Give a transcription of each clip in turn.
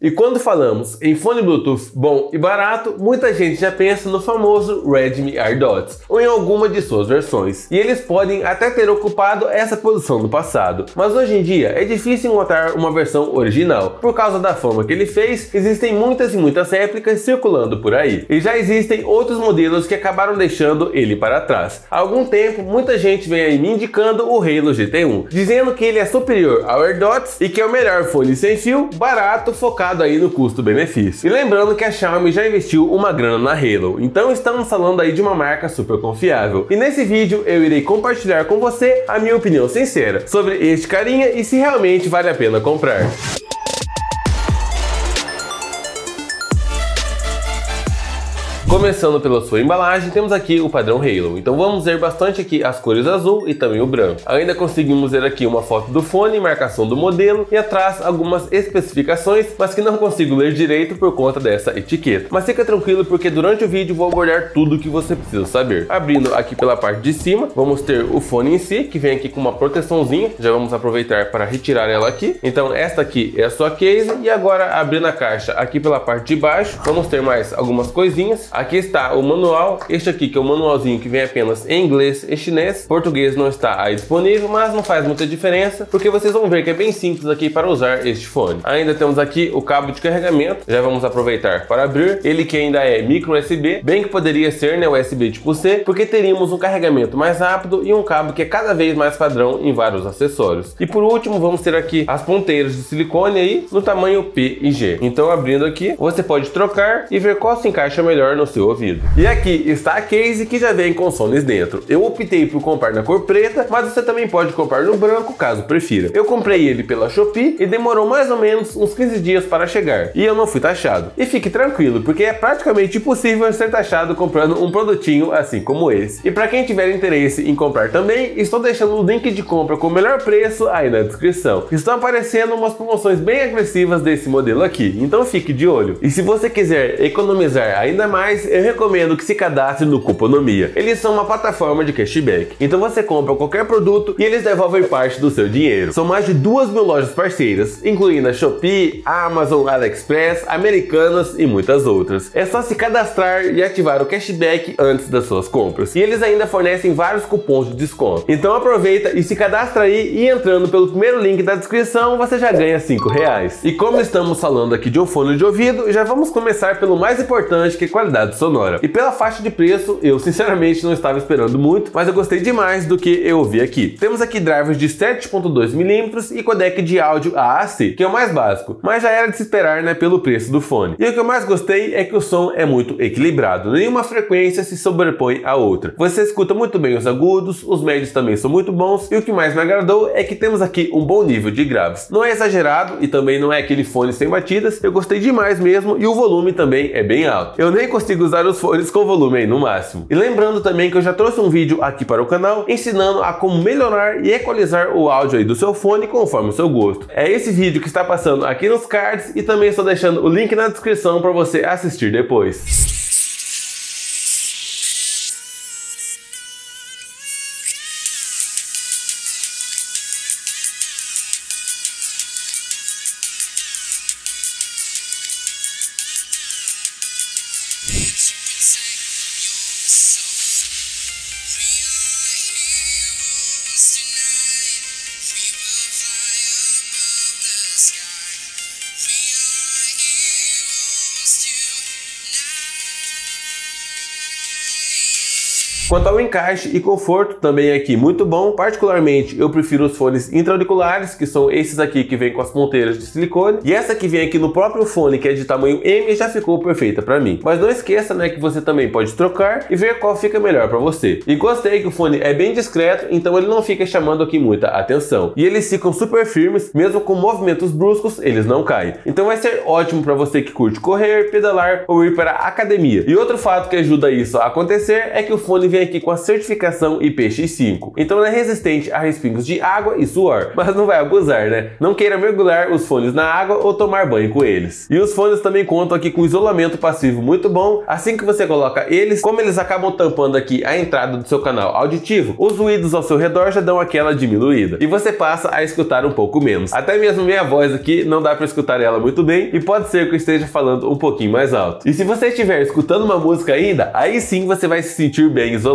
E quando falamos em fone Bluetooth bom e barato, muita gente já pensa no famoso Redmi AirDots, ou em alguma de suas versões. E eles podem até ter ocupado essa posição no passado, mas hoje em dia é difícil encontrar uma versão original. Por causa da fama que ele fez, existem muitas e muitas réplicas circulando por aí. E já existem outros modelos que acabaram deixando ele para trás. Há algum tempo, muita gente vem aí me indicando o Halo GT1, dizendo que ele é superior ao AirDots e que é o melhor fone sem fio, barato, focado focado aí no custo-benefício. E lembrando que a Xiaomi já investiu uma grana na Halo, então estamos falando aí de uma marca super confiável. E nesse vídeo eu irei compartilhar com você a minha opinião sincera sobre este carinha e se realmente vale a pena comprar. Começando pela sua embalagem, temos aqui o padrão Halo. Então vamos ver bastante aqui as cores azul e também o branco. Ainda conseguimos ver aqui uma foto do fone, marcação do modelo e atrás algumas especificações, mas que não consigo ler direito por conta dessa etiqueta. Mas fica tranquilo porque durante o vídeo vou abordar tudo o que você precisa saber. Abrindo aqui pela parte de cima, vamos ter o fone em si, que vem aqui com uma proteçãozinha. Já vamos aproveitar para retirar ela aqui. Então esta aqui é a sua case e agora abrindo a caixa aqui pela parte de baixo, vamos ter mais algumas coisinhas. Aqui está o manual, este aqui que é o manualzinho que vem apenas em inglês e chinês. Português não está aí disponível, mas não faz muita diferença, porque vocês vão ver que é bem simples aqui para usar este fone. Ainda temos aqui o cabo de carregamento, já vamos aproveitar para abrir. Ele que ainda é micro USB, bem que poderia ser né, USB tipo C, porque teríamos um carregamento mais rápido e um cabo que é cada vez mais padrão em vários acessórios. E por último, vamos ter aqui as ponteiras de silicone aí no tamanho P e G. Então abrindo aqui, você pode trocar e ver qual se encaixa melhor no seu ouvido. E aqui está a case que já vem com sones dentro. Eu optei por comprar na cor preta, mas você também pode comprar no branco caso prefira. Eu comprei ele pela Shopee e demorou mais ou menos uns 15 dias para chegar. E eu não fui taxado. E fique tranquilo, porque é praticamente impossível ser taxado comprando um produtinho assim como esse. E para quem tiver interesse em comprar também, estou deixando o link de compra com o melhor preço aí na descrição. Estão aparecendo umas promoções bem agressivas desse modelo aqui, então fique de olho. E se você quiser economizar ainda mais, eu recomendo que se cadastre no Cuponomia. Eles são uma plataforma de cashback. Então você compra qualquer produto e eles devolvem parte do seu dinheiro. São mais de duas mil lojas parceiras, incluindo a Shopee, Amazon, AliExpress, Americanas e muitas outras. É só se cadastrar e ativar o cashback antes das suas compras. E eles ainda fornecem vários cupons de desconto. Então aproveita e se cadastra aí e entrando pelo primeiro link da descrição você já ganha 5 reais. E como estamos falando aqui de um fone de ouvido, já vamos começar pelo mais importante que é qualidade sonora. E pela faixa de preço, eu sinceramente não estava esperando muito, mas eu gostei demais do que eu ouvi aqui. Temos aqui drivers de 7.2mm e codec de áudio AAC, que é o mais básico, mas já era de se esperar né, pelo preço do fone. E o que eu mais gostei é que o som é muito equilibrado, nenhuma frequência se sobrepõe à outra. Você escuta muito bem os agudos, os médios também são muito bons, e o que mais me agradou é que temos aqui um bom nível de graves. Não é exagerado e também não é aquele fone sem batidas, eu gostei demais mesmo e o volume também é bem alto. Eu nem consigo usar os fones com volume aí no máximo. E lembrando também que eu já trouxe um vídeo aqui para o canal ensinando a como melhorar e equalizar o áudio aí do seu fone conforme o seu gosto. É esse vídeo que está passando aqui nos cards e também estou deixando o link na descrição para você assistir depois. Quanto ao encaixe e conforto, também aqui muito bom. Particularmente, eu prefiro os fones intra-auriculares, que são esses aqui que vêm com as ponteiras de silicone. E essa que vem aqui no próprio fone, que é de tamanho M, já ficou perfeita para mim. Mas não esqueça, né, que você também pode trocar e ver qual fica melhor para você. E gostei que o fone é bem discreto, então ele não fica chamando aqui muita atenção. E eles ficam super firmes, mesmo com movimentos bruscos, eles não caem. Então vai ser ótimo para você que curte correr, pedalar ou ir para a academia. E outro fato que ajuda isso a acontecer é que o fone vem vem aqui com a certificação IPX5. Então é resistente a respingos de água e suor, mas não vai abusar, né? Não queira mergulhar os fones na água ou tomar banho com eles. E os fones também contam aqui com isolamento passivo muito bom. Assim que você coloca eles, como eles acabam tampando aqui a entrada do seu canal auditivo, os ruídos ao seu redor já dão aquela diminuída. E você passa a escutar um pouco menos. Até mesmo minha voz aqui não dá para escutar ela muito bem e pode ser que eu esteja falando um pouquinho mais alto. E se você estiver escutando uma música ainda, aí sim você vai se sentir bem isolado.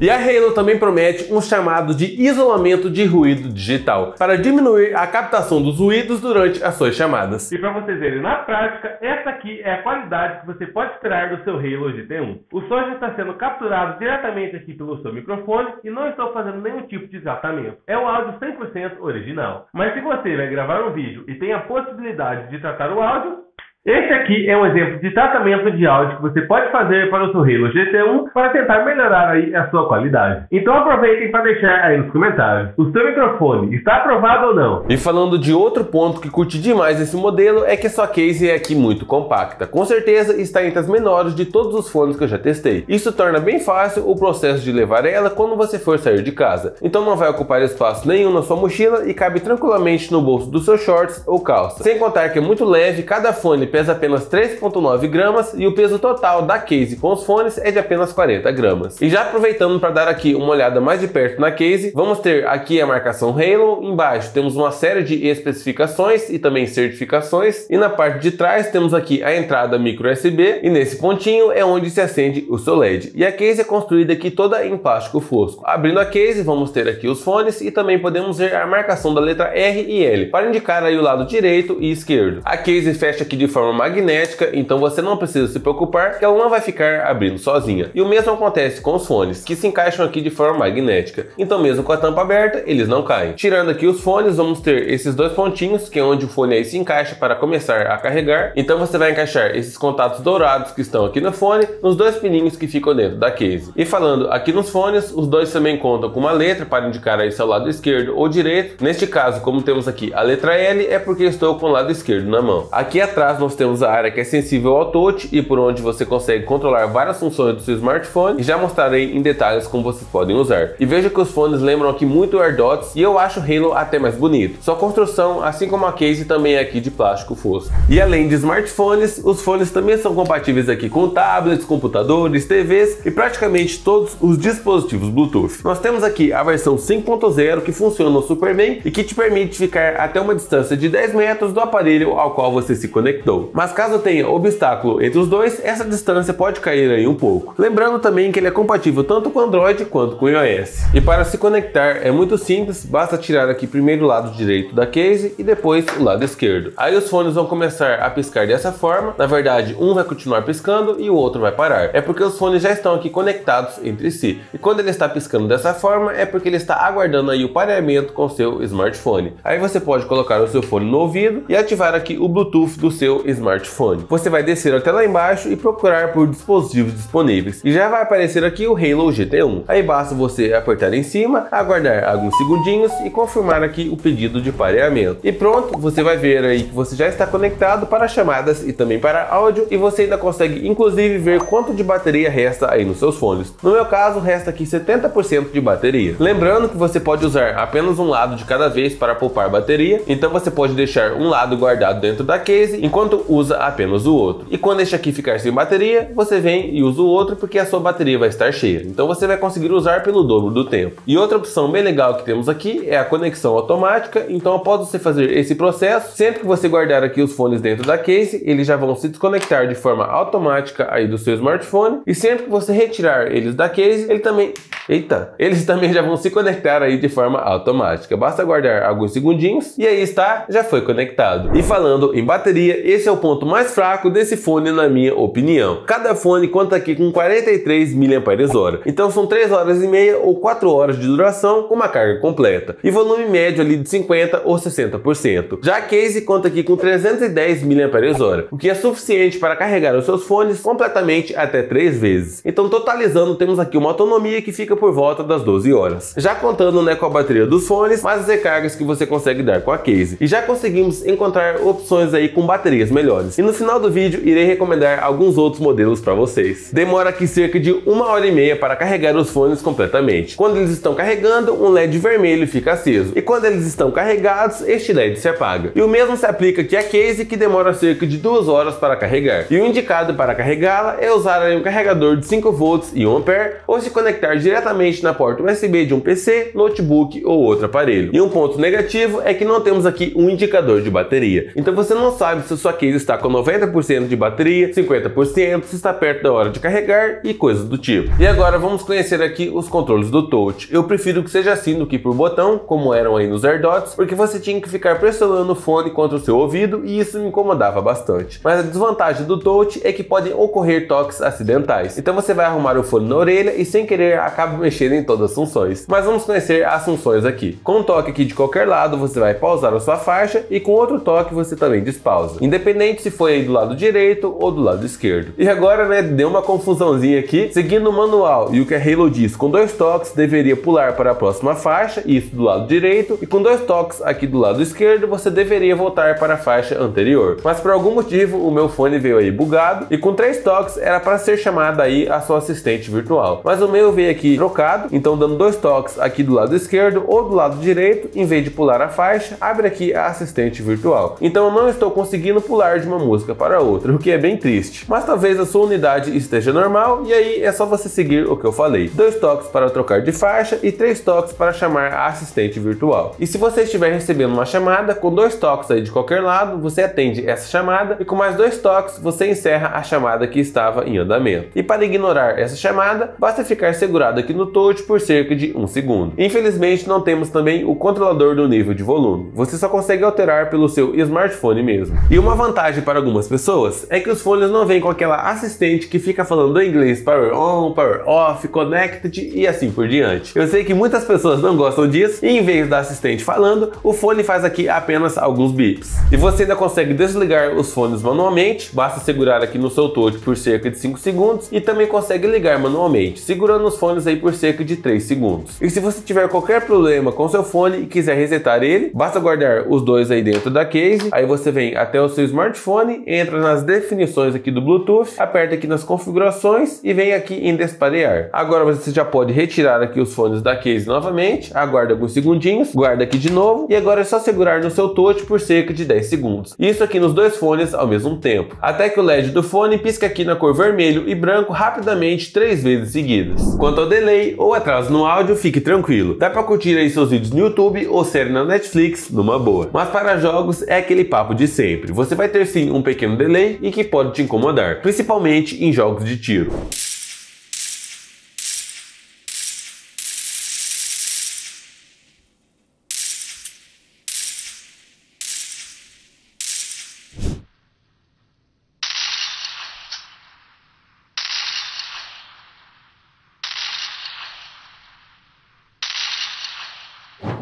E a Halo também promete um chamado de isolamento de ruído digital para diminuir a captação dos ruídos durante as suas chamadas. E para vocês verem na prática, essa aqui é a qualidade que você pode esperar do seu Halo GT1. O som já está sendo capturado diretamente aqui pelo seu microfone e não estou fazendo nenhum tipo de tratamento. É um áudio 100% original. Mas se você vai gravar um vídeo e tem a possibilidade de tratar o áudio, esse aqui é um exemplo de tratamento de áudio que você pode fazer para o seu Halo GT1 para tentar melhorar aí a sua qualidade. Então aproveitem para deixar aí nos comentários. O seu microfone está aprovado ou não? E falando de outro ponto que curti demais esse modelo é que a sua case é aqui muito compacta. Com certeza está entre as menores de todos os fones que eu já testei. Isso torna bem fácil o processo de levar ela quando você for sair de casa. Então não vai ocupar espaço nenhum na sua mochila e cabe tranquilamente no bolso dos seus shorts ou calça. Sem contar que é muito leve, cada fone pesa apenas 3,9 gramas e o peso total da case com os fones é de apenas 40 gramas. E já aproveitando para dar aqui uma olhada mais de perto na case, vamos ter aqui a marcação Halo, embaixo temos uma série de especificações e também certificações, e na parte de trás temos aqui a entrada micro USB, e nesse pontinho é onde se acende o seu LED. E a case é construída aqui toda em plástico fosco. Abrindo a case, vamos ter aqui os fones e também podemos ver a marcação da letra R e L, para indicar aí o lado direito e esquerdo. A case fecha aqui de forma forma magnética, então você não precisa se preocupar que ela não vai ficar abrindo sozinha. E o mesmo acontece com os fones, que se encaixam aqui de forma magnética. Então mesmo com a tampa aberta, eles não caem. Tirando aqui os fones, vamos ter esses dois pontinhos, que é onde o fone aí se encaixa para começar a carregar. Então você vai encaixar esses contatos dourados que estão aqui no fone, nos dois pininhos que ficam dentro da case. E falando aqui nos fones, os dois também contam com uma letra para indicar aí seu lado esquerdo ou direito. Neste caso, como temos aqui a letra L, é porque estou com o lado esquerdo na mão. Aqui atrás nós temos a área que é sensível ao touch e por onde você consegue controlar várias funções do seu smartphone e já mostrarei em detalhes como vocês podem usar. E veja que os fones lembram aqui muito AirDots e eu acho o Halo até mais bonito. Sua construção, assim como a case, também é aqui de plástico fosco. E além de smartphones, os fones também são compatíveis aqui com tablets, computadores, TVs e praticamente todos os dispositivos Bluetooth. Nós temos aqui a versão 5.0 que funciona super bem e que te permite ficar até uma distância de 10 metros do aparelho ao qual você se conectou. Mas caso tenha obstáculo entre os dois, essa distância pode cair aí um pouco. Lembrando também que ele é compatível tanto com Android quanto com iOS. E para se conectar é muito simples, basta tirar aqui primeiro o lado direito da case e depois o lado esquerdo. Aí os fones vão começar a piscar dessa forma, na verdade um vai continuar piscando e o outro vai parar. É porque os fones já estão aqui conectados entre si. E quando ele está piscando dessa forma é porque ele está aguardando aí o pareamento com seu smartphone. Aí você pode colocar o seu fone no ouvido e ativar aqui o Bluetooth do seu smartphone smartphone. Você vai descer até lá embaixo e procurar por dispositivos disponíveis. E já vai aparecer aqui o Halo GT1. Aí basta você apertar em cima, aguardar alguns segundinhos e confirmar aqui o pedido de pareamento. E pronto, você vai ver aí que você já está conectado para chamadas e também para áudio e você ainda consegue inclusive ver quanto de bateria resta aí nos seus fones. No meu caso, resta aqui 70% de bateria. Lembrando que você pode usar apenas um lado de cada vez para poupar bateria, então você pode deixar um lado guardado dentro da case enquanto usa apenas o outro. E quando este aqui ficar sem bateria, você vem e usa o outro porque a sua bateria vai estar cheia. Então você vai conseguir usar pelo dobro do tempo. E outra opção bem legal que temos aqui é a conexão automática. Então após você fazer esse processo, sempre que você guardar aqui os fones dentro da case, eles já vão se desconectar de forma automática aí do seu smartphone. E sempre que você retirar eles da case, ele também Eita, eles também já vão se conectar aí de forma automática. Basta aguardar alguns segundinhos e aí está, já foi conectado. E falando em bateria, esse é o ponto mais fraco desse fone na minha opinião. Cada fone conta aqui com 43 mAh. Então são 3 horas e meia ou 4 horas de duração com uma carga completa. E volume médio ali de 50 ou 60%. Já a case conta aqui com 310 mAh, o que é suficiente para carregar os seus fones completamente até 3 vezes. Então totalizando temos aqui uma autonomia que fica fica por volta das 12 horas. Já contando né, com a bateria dos fones, mas as recargas que você consegue dar com a case. E já conseguimos encontrar opções aí com baterias melhores. E no final do vídeo irei recomendar alguns outros modelos para vocês. Demora aqui cerca de uma hora e meia para carregar os fones completamente. Quando eles estão carregando, um LED vermelho fica aceso. E quando eles estão carregados, este LED se apaga. E o mesmo se aplica aqui à case que demora cerca de duas horas para carregar. E o indicado para carregá-la é usar um carregador de 5 volts e 1 ampere ou se conectar diretamente na porta USB de um PC, notebook ou outro aparelho. E um ponto negativo é que não temos aqui um indicador de bateria. Então você não sabe se sua case está com 90% de bateria, 50%, se está perto da hora de carregar e coisas do tipo. E agora vamos conhecer aqui os controles do touch. Eu prefiro que seja assim do que por botão, como eram aí nos AirDots, porque você tinha que ficar pressionando o fone contra o seu ouvido e isso me incomodava bastante. Mas a desvantagem do touch é que podem ocorrer toques acidentais. Então você vai arrumar o fone na orelha e sem querer acaba mexendo em todas as funções. Mas vamos conhecer as funções aqui. Com um toque aqui de qualquer lado, você vai pausar a sua faixa e com outro toque você também despausa. Independente se foi do lado direito ou do lado esquerdo. E agora, né, deu uma confusãozinha aqui. Seguindo o manual e o que a Halo diz, com dois toques deveria pular para a próxima faixa, isso do lado direito, e com dois toques aqui do lado esquerdo, você deveria voltar para a faixa anterior. Mas por algum motivo o meu fone veio aí bugado e com três toques era para ser chamada aí a sua assistente virtual. Mas o meu veio aqui trocado, então dando dois toques aqui do lado esquerdo ou do lado direito, em vez de pular a faixa, abre aqui a assistente virtual. Então eu não estou conseguindo pular de uma música para outra, o que é bem triste. Mas talvez a sua unidade esteja normal e aí é só você seguir o que eu falei. Dois toques para trocar de faixa e três toques para chamar a assistente virtual. E se você estiver recebendo uma chamada, com dois toques aí de qualquer lado, você atende essa chamada e com mais dois toques você encerra a chamada que estava em andamento. E para ignorar essa chamada, basta ficar segurado aqui no touch por cerca de um segundo. Infelizmente não temos também o controlador do nível de volume. Você só consegue alterar pelo seu smartphone mesmo. E uma vantagem para algumas pessoas é que os fones não vêm com aquela assistente que fica falando em inglês power on, power off, connected e assim por diante. Eu sei que muitas pessoas não gostam disso e em vez da assistente falando, o fone faz aqui apenas alguns bips. E você ainda consegue desligar os fones manualmente, basta segurar aqui no seu touch por cerca de 5 segundos e também consegue ligar manualmente, segurando os fones aí por cerca de 3 segundos. E se você tiver qualquer problema com seu fone e quiser resetar ele, basta guardar os dois aí dentro da case, aí você vem até o seu smartphone, entra nas definições aqui do Bluetooth, aperta aqui nas configurações e vem aqui em desparear. Agora você já pode retirar aqui os fones da case novamente, aguarda alguns segundinhos, guarda aqui de novo e agora é só segurar no seu touch por cerca de 10 segundos. Isso aqui nos dois fones ao mesmo tempo, até que o LED do fone pisca aqui na cor vermelho e branco rapidamente três vezes seguidas. Quanto ao delay ou atraso no áudio, fique tranquilo, dá para curtir aí seus vídeos no YouTube ou série na Netflix numa boa. Mas para jogos é aquele papo de sempre, você vai ter sim um pequeno delay e que pode te incomodar, principalmente em jogos de tiro.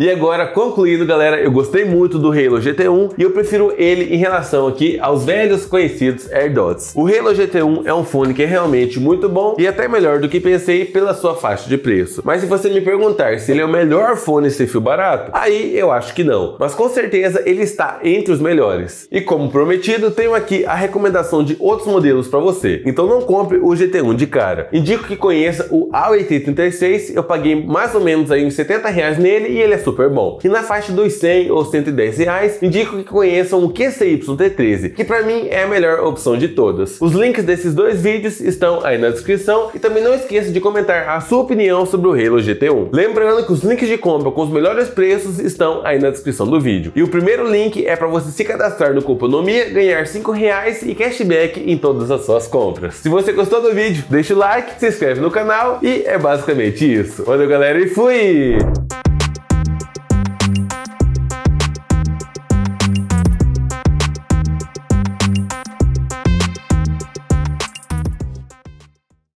E agora, concluindo, galera, eu gostei muito do Halo GT1 e eu prefiro ele em relação aqui aos velhos conhecidos AirDots. O Halo GT1 é um fone que é realmente muito bom e até melhor do que pensei pela sua faixa de preço. Mas se você me perguntar se ele é o melhor fone sem fio barato, aí eu acho que não. Mas com certeza ele está entre os melhores. E como prometido, tenho aqui a recomendação de outros modelos para você. Então não compre o GT1 de cara. Indico que conheça o A8036, eu paguei mais ou menos aí uns 70 reais nele e ele é super bom. E na faixa dos 100 ou 110 reais, indico que conheçam o QCY-T13, que para mim é a melhor opção de todas. Os links desses dois vídeos estão aí na descrição e também não esqueça de comentar a sua opinião sobre o Halo GT1. Lembrando que os links de compra com os melhores preços estão aí na descrição do vídeo. E o primeiro link é para você se cadastrar no Cuponomia, ganhar 5 reais e cashback em todas as suas compras. Se você gostou do vídeo, deixa o like, se inscreve no canal e é basicamente isso. Valeu galera e fui!